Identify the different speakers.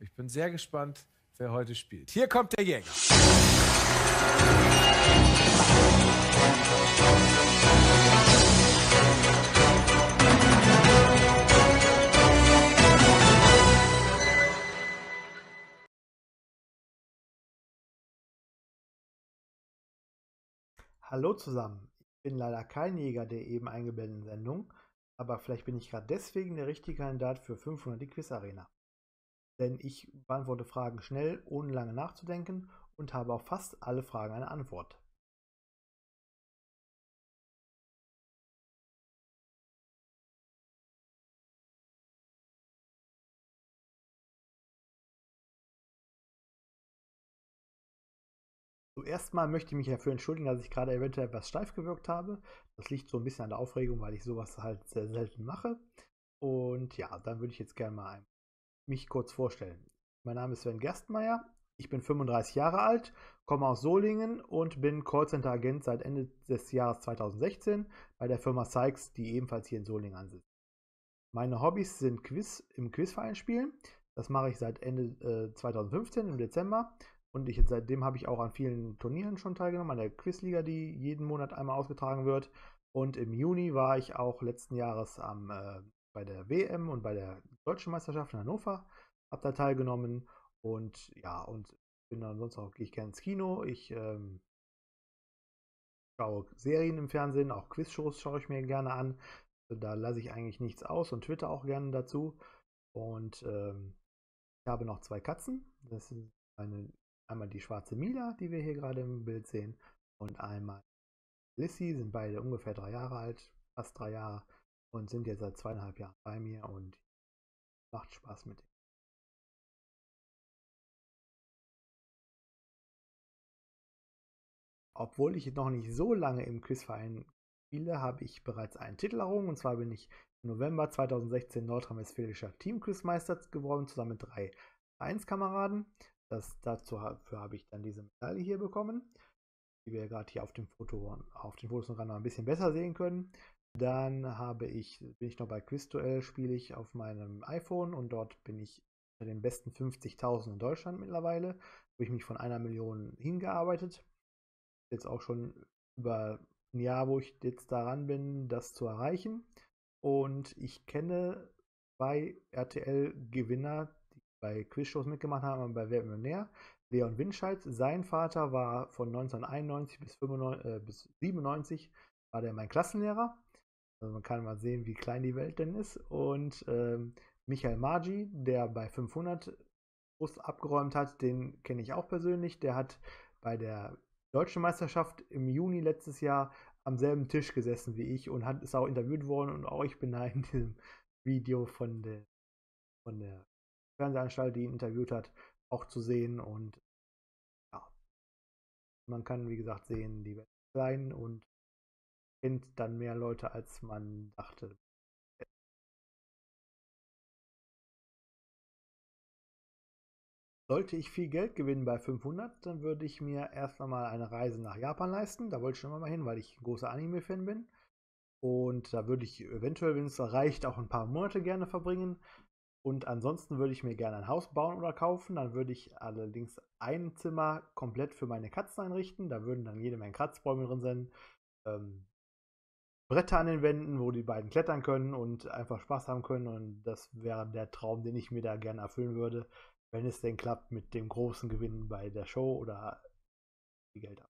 Speaker 1: Ich bin sehr gespannt, wer heute spielt. Hier kommt der Jäger.
Speaker 2: Hallo zusammen, ich bin leider kein Jäger der eben eingeblendeten Sendung, aber vielleicht bin ich gerade deswegen der richtige Kandidat für 500 die Quiz Arena. Denn ich beantworte Fragen schnell, ohne lange nachzudenken und habe auf fast alle Fragen eine Antwort. Zuerst mal möchte ich mich dafür entschuldigen, dass ich gerade eventuell etwas steif gewirkt habe. Das liegt so ein bisschen an der Aufregung, weil ich sowas halt sehr selten mache. Und ja, dann würde ich jetzt gerne mal mich kurz vorstellen. Mein Name ist Sven Gerstmeier, ich bin 35 Jahre alt, komme aus Solingen und bin Callcenter-Agent seit Ende des Jahres 2016 bei der Firma Sykes, die ebenfalls hier in Solingen ansitzt. Meine Hobbys sind Quiz im Quizverein spielen. Das mache ich seit Ende äh, 2015 im Dezember und ich, seitdem habe ich auch an vielen Turnieren schon teilgenommen, an der Quizliga, die jeden Monat einmal ausgetragen wird. Und im Juni war ich auch letzten Jahres am, äh, bei der WM und bei der Deutschen Meisterschaft in Hannover, habe da teilgenommen. Und ja, und bin ansonsten auch, gehe ich gerne ins Kino. Ich ähm, schaue Serien im Fernsehen, auch Quizshows schaue ich mir gerne an. Da lasse ich eigentlich nichts aus und twitter auch gerne dazu. Und ähm, ich habe noch zwei Katzen. Das ist eine Einmal die schwarze Mila, die wir hier gerade im Bild sehen, und einmal Lissy, sind beide ungefähr drei Jahre alt, fast drei Jahre, und sind jetzt seit zweieinhalb Jahren bei mir und macht Spaß mit denen. Obwohl ich noch nicht so lange im Quizverein spiele, habe ich bereits einen Titel errungen. Und zwar bin ich im November 2016 nordrhein-westfälischer Teamquizmeister geworden, zusammen mit drei Vereinskameraden. Das, dazu habe ich dann diese Medaille hier bekommen, die wir gerade hier auf dem Foto, auf den Fotos noch ein bisschen besser sehen können. Dann habe ich, bin ich noch bei Quizduell, spiele ich auf meinem iPhone und dort bin ich unter den besten 50.000 in Deutschland mittlerweile. Habe ich mich von einer Million hingearbeitet. Jetzt auch schon über ein Jahr, wo ich jetzt daran bin, das zu erreichen. Und ich kenne zwei RTL-Gewinner, bei Quizshows mitgemacht haben und bei Wer Millionär. Leon Winscheid, sein Vater war von 1991 bis, 95, äh, bis 97 war der mein Klassenlehrer. Also man kann mal sehen, wie klein die Welt denn ist. Und ähm, Michael Margi, der bei 500 Brust abgeräumt hat, den kenne ich auch persönlich. Der hat bei der Deutschen Meisterschaft im Juni letztes Jahr am selben Tisch gesessen wie ich und hat, ist auch interviewt worden und auch ich bin da in diesem Video von der, von der Fernsehanstalt, die ihn interviewt hat, auch zu sehen. Und ja, man kann, wie gesagt, sehen, die Welt ist klein und kennt dann mehr Leute, als man dachte. Sollte ich viel Geld gewinnen bei 500, dann würde ich mir erst einmal eine Reise nach Japan leisten. Da wollte ich schon mal hin, weil ich ein großer Anime-Fan bin. Und da würde ich eventuell, wenn es reicht, auch ein paar Monate gerne verbringen. Und ansonsten würde ich mir gerne ein Haus bauen oder kaufen. Dann würde ich allerdings ein Zimmer komplett für meine Katzen einrichten. Da würden dann jede Menge Kratzbäume drin sein. Ähm, Bretter an den Wänden, wo die beiden klettern können und einfach Spaß haben können. Und das wäre der Traum, den ich mir da gerne erfüllen würde, wenn es denn klappt mit dem großen Gewinn bei der Show oder die Geld ab.